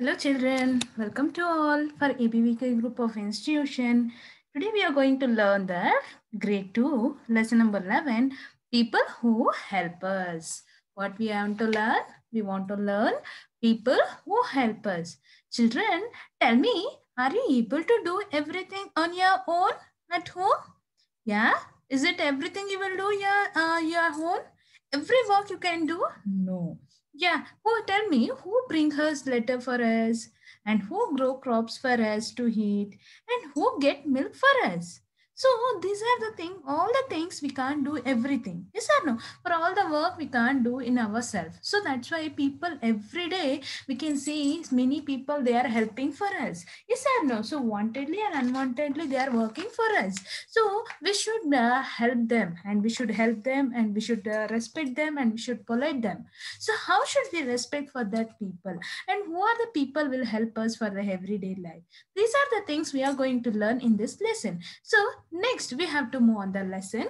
Hello children, welcome to all for ABVK group of institution. Today we are going to learn the grade 2 lesson number 11 people who help us. What we want to learn? We want to learn people who help us. Children, tell me, are you able to do everything on your own at home? Yeah, is it everything you will do your, uh, your own? Every work you can do? No yeah, who tell me who bring us letter for us? And who grow crops for us to eat? And who get milk for us. So these are the thing, all the things we can't do everything. Yes or no? For all the work we can't do in ourselves. So that's why people every day we can see many people they are helping for us. Yes or no? So wantedly or unwantedly they are working for us. So we should uh, help them and we should help them and we should uh, respect them and we should polite them. So how should we respect for that people? And who are the people will help us for the everyday life? These are the things we are going to learn in this lesson. So Next, we have to move on the lesson.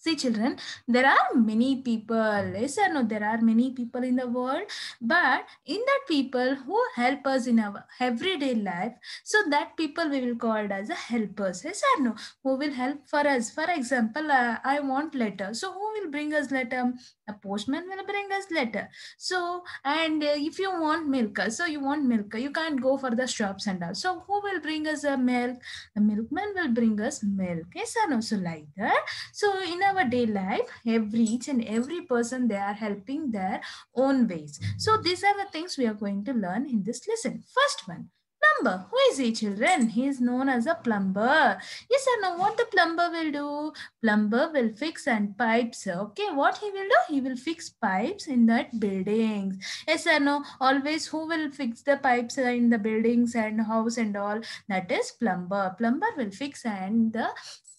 See children, there are many people, yes or no, there are many people in the world, but in that people who help us in our everyday life, so that people we will call as a helpers, yes or no, who will help for us. For example, uh, I want letter. So who will bring us letter? A postman will bring us letter. So, and uh, if you want milk, so you want milk, you can't go for the shops and all. So who will bring us a milk? The milkman will bring us milk, yes or no? So like that. So in our day life every each and every person they are helping their own ways so these are the things we are going to learn in this lesson first one plumber. Who is he children? He is known as a plumber. Yes or no? What the plumber will do? Plumber will fix and pipes. Okay what he will do? He will fix pipes in that buildings. Yes or no? Always who will fix the pipes in the buildings and house and all? That is plumber. Plumber will fix and the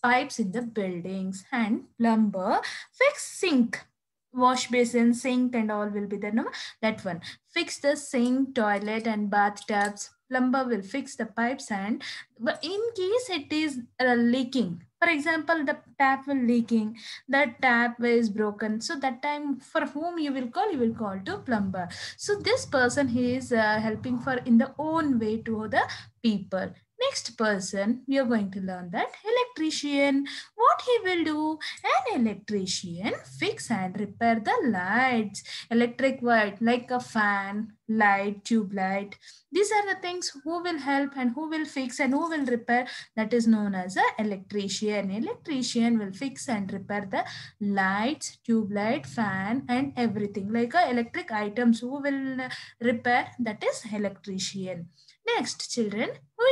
pipes in the buildings. And plumber fix sink wash basin sink and all will be there no? That one. Fix the sink toilet and bathtubs. Plumber will fix the pipes and but in case it is uh, leaking for example the tap will leaking that tap is broken. So that time for whom you will call you will call to plumber. So this person he is uh, helping for in the own way to the people Next person, we are going to learn that electrician. What he will do? An electrician fix and repair the lights. Electric light like a fan, light, tube light. These are the things who will help and who will fix and who will repair. That is known as an electrician. Electrician will fix and repair the lights, tube light, fan and everything. Like a electric items who will repair. That is electrician. Next, children,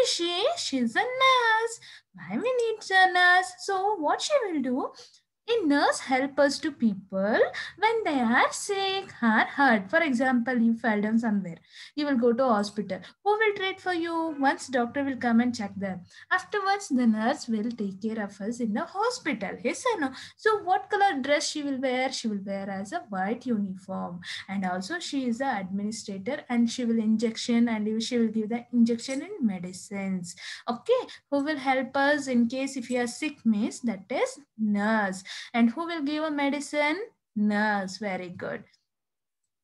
she? She's a nurse. Why we need a nurse? So what she will do? A nurse help us to people when they are sick or hurt. For example, you fell down somewhere. You will go to hospital. Who will treat for you? Once doctor will come and check them. Afterwards, the nurse will take care of us in the hospital. Yes or no? So what color dress she will wear? She will wear as a white uniform. And also she is the administrator and she will injection and she will give the injection in medicines. Okay. Who will help us in case if you are sick means that is nurse. And who will give a medicine? Nurse. Very good.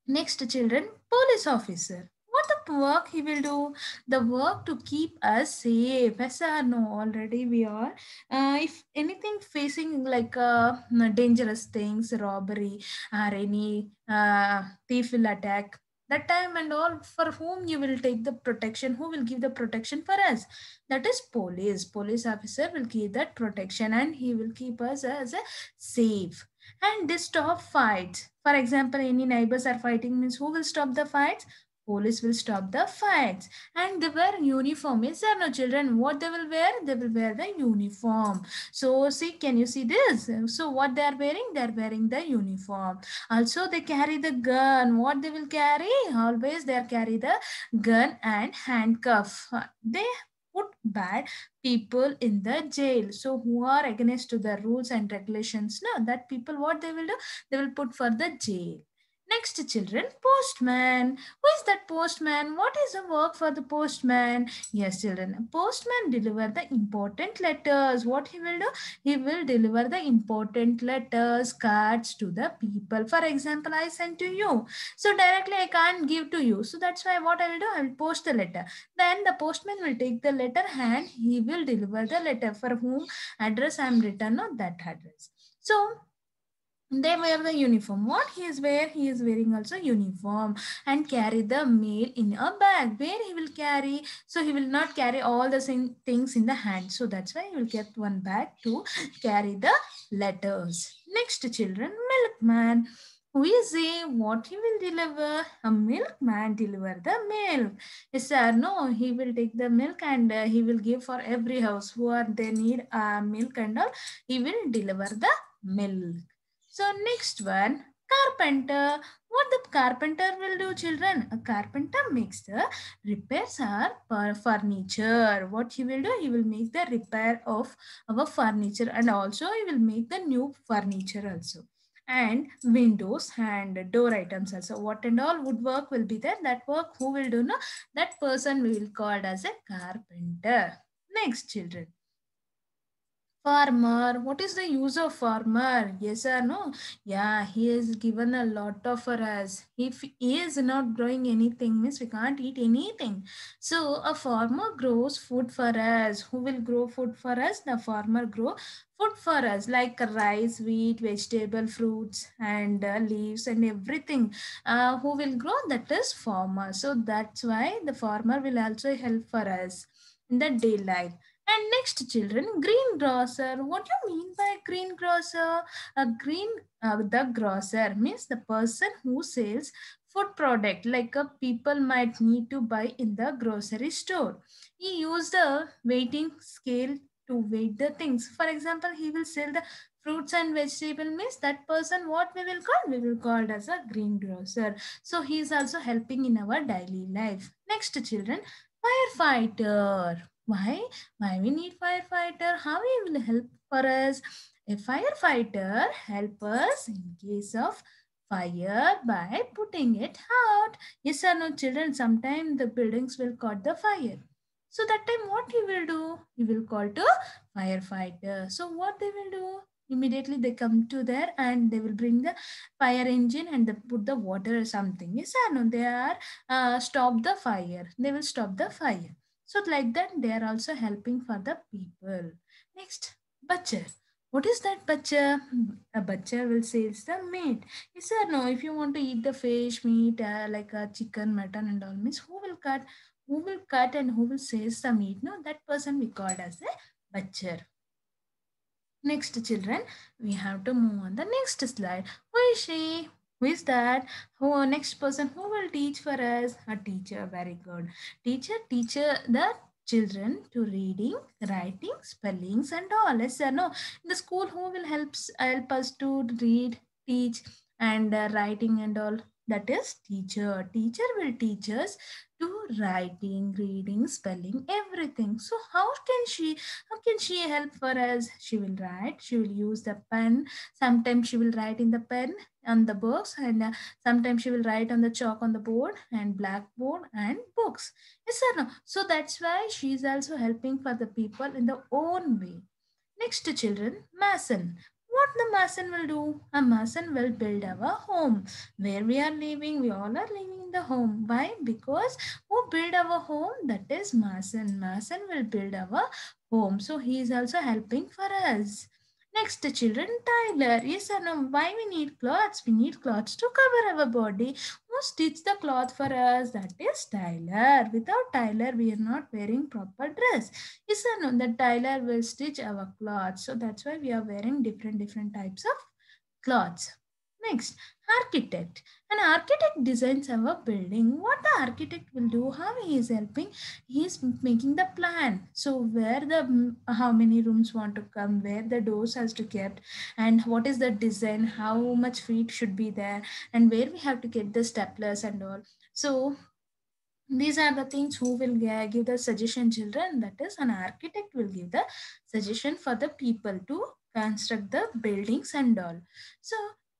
Next children, police officer. What the work he will do? The work to keep us safe. Yes or no? Already we are. Uh, if anything facing like uh, dangerous things, robbery or any uh, thief will attack, that time and all for whom you will take the protection who will give the protection for us? That is police. Police officer will give that protection and he will keep us as a safe. And stop fights. For example any neighbors are fighting means who will stop the fights police will stop the fights. And they wear uniform is there no children. What they will wear? They will wear the uniform. So see can you see this? So what they are wearing? They are wearing the uniform. Also they carry the gun. What they will carry? Always they are carry the gun and handcuff. They put bad people in the jail. So who are against to the rules and regulations no that people what they will do? They will put for the jail Next, children, postman. Who is that postman? What is the work for the postman? Yes, children, postman deliver the important letters. What he will do? He will deliver the important letters, cards to the people. For example, I sent to you. So directly I can't give to you. So that's why what I will do? I will post the letter. Then the postman will take the letter and he will deliver the letter for whom address I am written on that address. So they wear the uniform. What he is wear he is wearing also uniform and carry the mail in a bag. Where he will carry? So he will not carry all the same things in the hand. So that's why he will get one bag to carry the letters. Next children milkman. Who is he? What he will deliver? A milkman deliver the milk yes sir. No he will take the milk and uh, he will give for every house. Who are they need uh, milk and all? He will deliver the milk so next one, carpenter. What the carpenter will do, children? A carpenter makes the repairs or furniture. What he will do? He will make the repair of our furniture and also he will make the new furniture also. And windows and door items also. What and all woodwork will be there. That work who will do? No? That person will called as a carpenter. Next, children farmer. What is the use of farmer? Yes or no? Yeah he has given a lot of for us. If he is not growing anything means we can't eat anything. So a farmer grows food for us. Who will grow food for us? The farmer grow food for us like rice wheat vegetable fruits and uh, leaves and everything. Uh, who will grow? That is farmer. So that's why the farmer will also help for us in the day life and next, children, greengrocer. What do you mean by greengrocer? A green, uh, the grocer means the person who sells food product like a people might need to buy in the grocery store. He use the weighting scale to weight the things. For example, he will sell the fruits and vegetable means that person what we will call we will call as a greengrocer so he is also helping in our daily life next children firefighter why? Why we need firefighter? How he will help for us? A firefighter help us in case of fire by putting it out. Yes or no, children? Sometimes the buildings will caught the fire. So that time what he will do? He will call to firefighter. So what they will do? Immediately they come to there and they will bring the fire engine and they put the water or something. Yes or no? They are uh, stop the fire. They will stop the fire. So like that, they are also helping for the people. Next, butcher. What is that butcher? A butcher will say it's the meat. Yes or no? If you want to eat the fish, meat, uh, like a chicken, mutton and all means, who will cut? Who will cut and who will save the meat? No, that person we called as a butcher. Next, children, we have to move on the next slide. Who is she? Who is that? Who next person who will teach for us? A teacher. Very good. Teacher, teacher the children to reading, writing, spellings, and all. Yes, sir. No, in the school, who will help help us to read, teach, and uh, writing and all? That is teacher. Teacher will teach us to writing, reading, spelling, everything. So how can she, how can she help for us? She will write, she will use the pen. Sometimes she will write in the pen on the books and uh, sometimes she will write on the chalk on the board and blackboard and books. Yes or no? So that's why she is also helping for the people in the own way. Next to children, mason what the mason will do? A mason will build our home. Where we are living, we all are living in the home. Why? Because who build our home? That is mason. Mason will build our home. So he is also helping for us. Next, children, tailor. Yes or no? Why we need clothes? We need clothes to cover our body. Who stitch the cloth for us? That is tailor. Without tailor, we are not wearing proper dress. No? The tailor will stitch our clothes. So that's why we are wearing different different types of clothes. Next, architect. An architect designs our building. What the architect will do, how he is helping, he is making the plan. So where the, mm, how many rooms want to come, where the doors has to kept? And what is the design, how much feet should be there? And where we have to get the staplers and all. So these are the things who will give the suggestion children. That is an architect will give the suggestion for the people to construct the buildings and all. So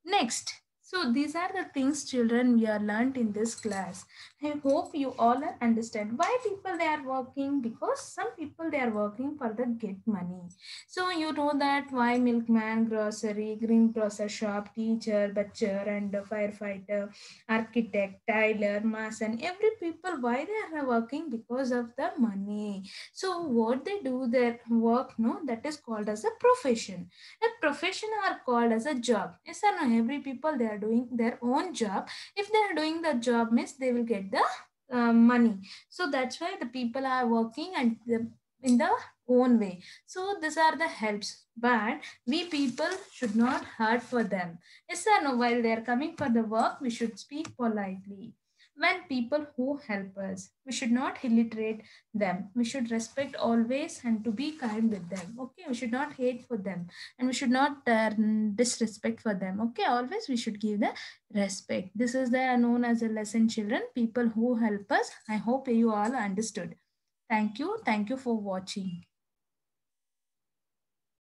Next, So these are the things children we are learned in this class. I hope you all understand why people they are working because some people they are working for the get money. So you know that why milkman, grocery, green greengrocer shop, teacher, butcher and firefighter, architect, tailor, mason, every people why they are working because of the money. So what they do their work no that is called as a profession. A profession are called as a job. Yes or no? Every people they are doing their own job. If they are doing the job means they will get the uh, money. So that's why the people are working and the, in the own way. So these are the helps. But we people should not hurt for them. Yes or no? While they are coming for the work, we should speak politely when people who help us. We should not illiterate them. We should respect always and to be kind with them. Okay, we should not hate for them and we should not uh, disrespect for them. Okay, always we should give the respect. This is the known as a lesson, children. People who help us. I hope you all understood. Thank you. Thank you for watching.